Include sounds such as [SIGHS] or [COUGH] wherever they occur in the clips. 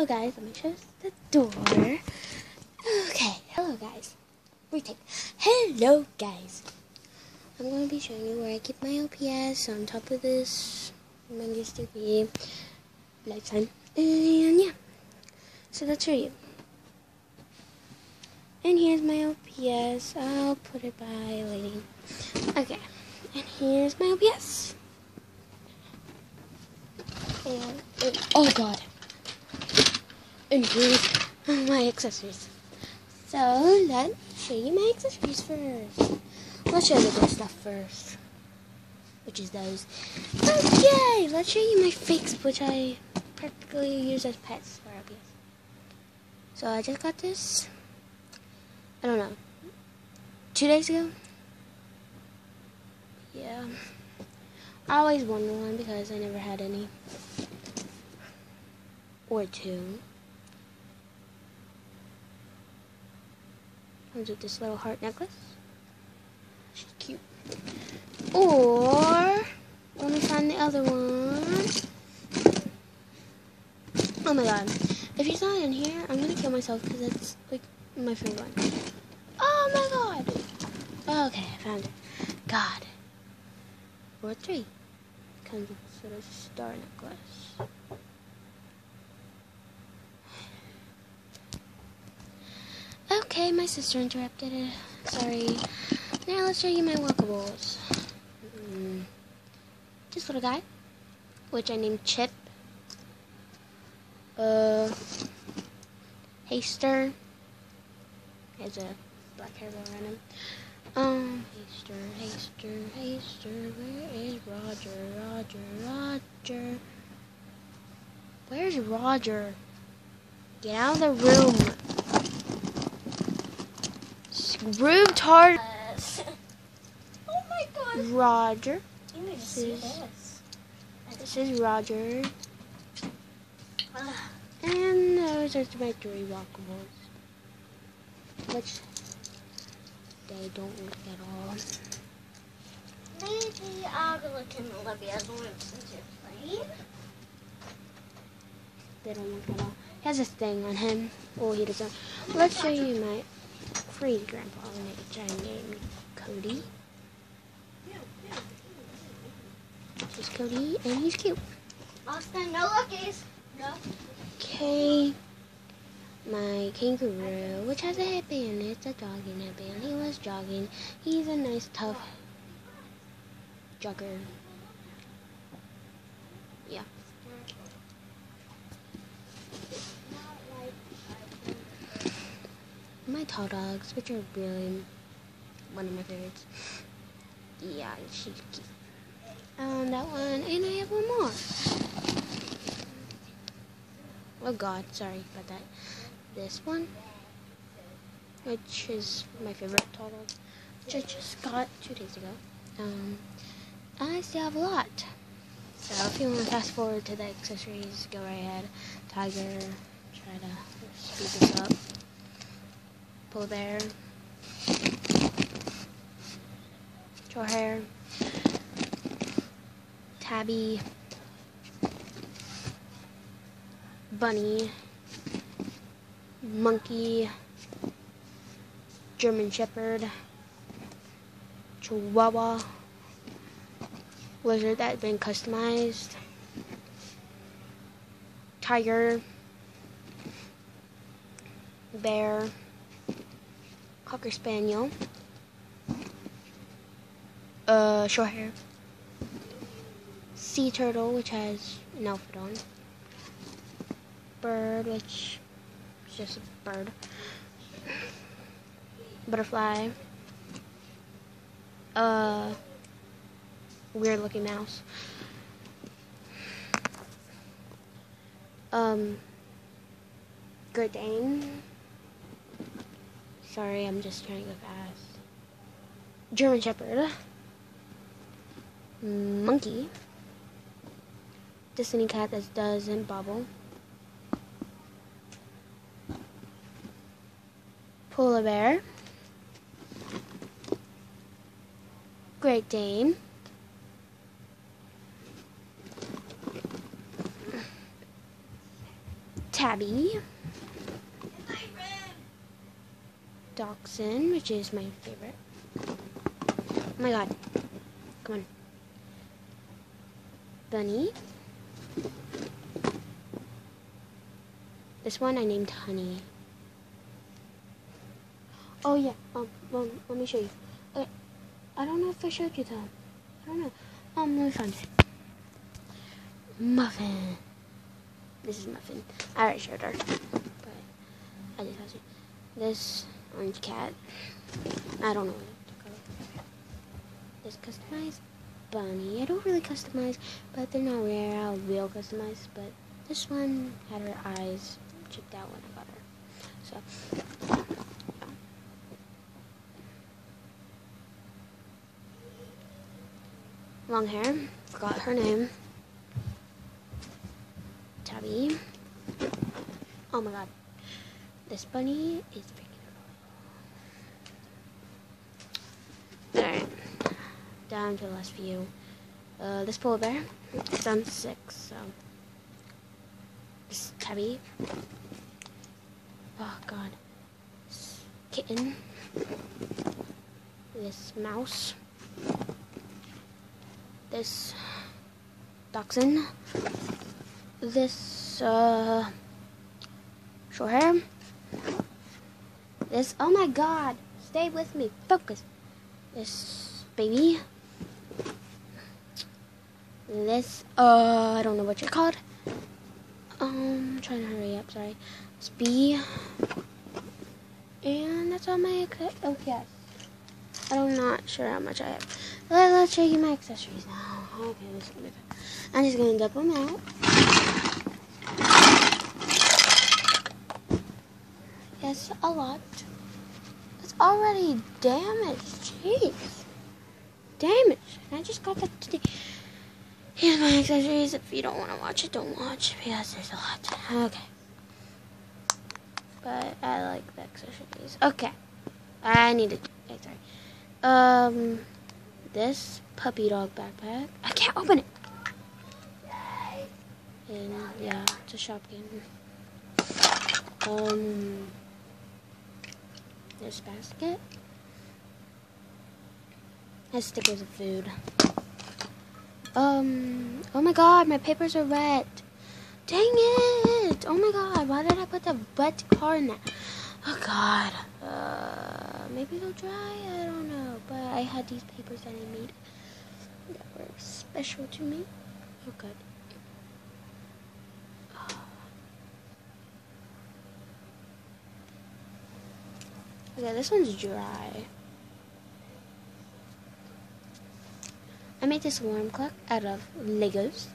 Hello guys, let me show the door. Okay, hello guys. Retake. Hello guys. I'm going to be showing you where I keep my LPS on top of this Mangus TV light sign. And yeah, so that's for you. And here's my LPS. I'll put it by lighting. Okay, and here's my LPS. And, and oh god. Here's my accessories. So let's show you my accessories first. Let's show the good stuff first. Which is those. Okay, let's show you my fakes, which I practically use as pets for LPS. So I just got this. I don't know. Two days ago? Yeah. I always wanted one because I never had any. Or two. Comes with this little heart necklace. She's cute. Or, let me find the other one. Oh my god. If he's not in here, I'm gonna kill myself because it's like my favorite one. Oh my god. Okay, I found it. God. Or three. Comes with this little star necklace. Okay, my sister interrupted it. Sorry. Now let's show you my walkables. Mm. This little guy, which I named Chip. Uh, Haster. Has a black hair around him. Um, Haster, Haster, Haster, where is Roger, Roger, Roger? Where's Roger? Get out of the room. Screw tart. Oh my god. Roger. You need to This see is- this. This is Roger. And those are my three walkables. Which they don't look at all. Maybe I'll go look in Olivia's room since you're playing. They don't look at all. He has a thing on him. Oh, he doesn't. Let's show you my free grandpa, which I named Cody. This is Cody, and he's cute. Austin, no luckies. No. Okay. My kangaroo, which has a headband. It's a jogging headband. He was jogging. He's a nice, tough jogger. Yeah. My tall dogs, which are really one of my favorites. Yeah, she's cute. Um, that one, and I have one more. Oh god, sorry about that. This one, which is my favorite tall dog, which I just got two days ago. Um, I still have a lot. So if you want to fast forward to the accessories, go right ahead. Tiger, try to speed this up. Polar there. short hair, tabby, bunny, monkey, German Shepherd, Chihuahua, lizard that had been customized, tiger, bear, cocker spaniel, uh, short hair, sea turtle, which has an outfit on bird, which is just a bird. Butterfly. Uh, weird looking mouse. Um, Great Dane. Sorry, I'm just trying to go fast. German Shepherd. Monkey. Disney cat that doesn't bubble. Polar bear. Great Dane. Tabby. Dachshund, which is my favorite. Oh my god. Come on. Bunny. This one I named Honey. Oh yeah, um, let me show you. Uh, I don't know if I showed you that. I don't know. Um, let me find it. Muffin. This is Muffin. I already showed her, but I just have to. This orange cat. I don't know what it. This customized bunny. I don't really customize, but they're not rare. I will customize, but this one had her eyes chipped out when I got her. So. Long hair. Forgot her name. Tabby. Oh my god. This bunny is Down to the last few. Uh, this polar bear. It's on six, so. This tabby. Oh god. This kitten. This mouse. This dachshund. This uh short hair. This oh my god. Stay with me. Focus. This baby. This uh I don't know what you're called. Um I'm trying to hurry up, sorry. This B. And that's all my oh yes. I'm not sure how much I have. Let, let's show you my accessories now. Okay, this is be. I'm just gonna dump them out. Yes, a lot. It's already damaged. Jeez. Damaged. I just got that today. Here's my accessories. If you don't want to watch it, don't watch because there's a lot. Okay. But I like the accessories. Okay. I need to. Sorry. Um, this puppy dog backpack. I can't open it. And yeah, it's a shop game. Um, this basket. Has stickers of food. Um, oh my god, my papers are wet. Dang it! Oh my god, why did I put the wet car in there? Oh god. Uh, maybe they'll dry. I don't know. But I had these papers that I made that were special to me. Oh god. [SIGHS] Okay, this one's dry. I made this alarm clock out of Legos.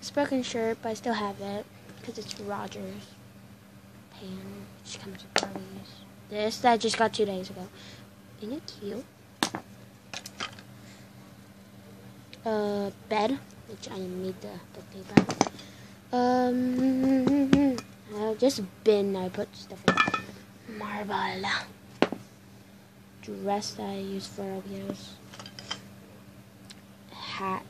It's broken shirt, but I still have it because it's Rogers pan, which comes with parties. This that I just got two days ago. Isn't it cute? Uh, bed, which I made the, the paper. Um, [LAUGHS] uh, just bin I put stuff in. Marble. Dress that I use for videos. Hat.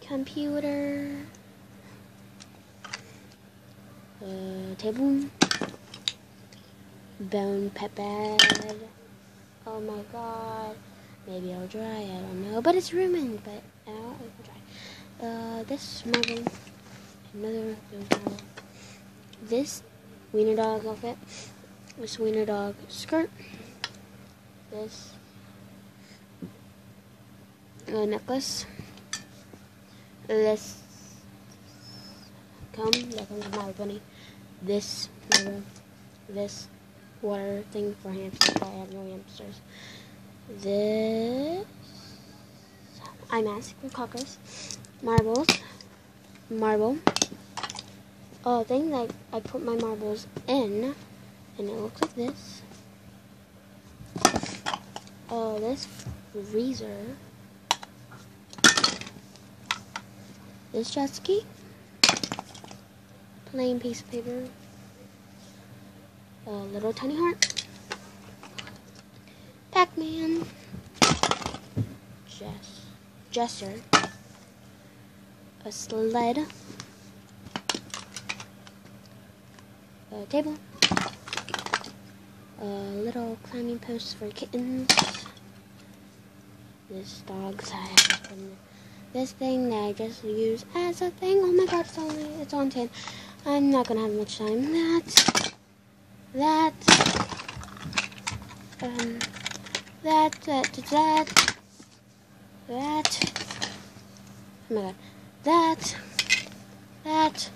Computer. Uh, table. Bone pepper. Oh my god. Maybe I'll dry, I don't know. But it's ruined, but uh, I'll dry. Uh, this. Another. This wiener dog outfit. This wiener dog skirt. This uh, necklace. This comb that comes with my bunny. This. This water thing for hamsters. I have no hamsters. This eye mask for cockers. Marbles. Marble. Oh, thing that I put my marbles in and it looks like this. Oh, this freezer. This jet ski. Plain piece of paper. A little tiny heart. Pac-Man. Jess. dresser, a sled, a table, a little climbing post for kittens, this dog's head, and this thing that I just use as a thing. Oh my god, it's only it's on 10. I'm not gonna have much time. That, that, um, that, that, that, that, oh my god, that, that,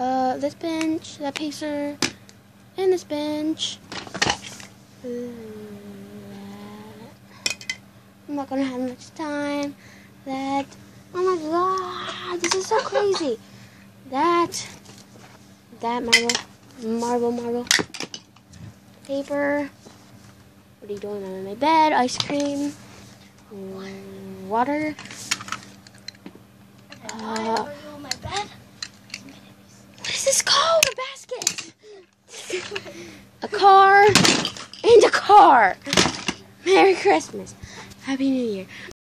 uh, this bench, that pacer, and this bench. I'm not gonna have much time. That, oh my god, this is so crazy. That, that marble, marble, marble, paper. What are you doing on my bed? Ice cream, water. Uh, are you on my bed? what is this called? A basket. A car and a car. Merry Christmas. Happy New Year.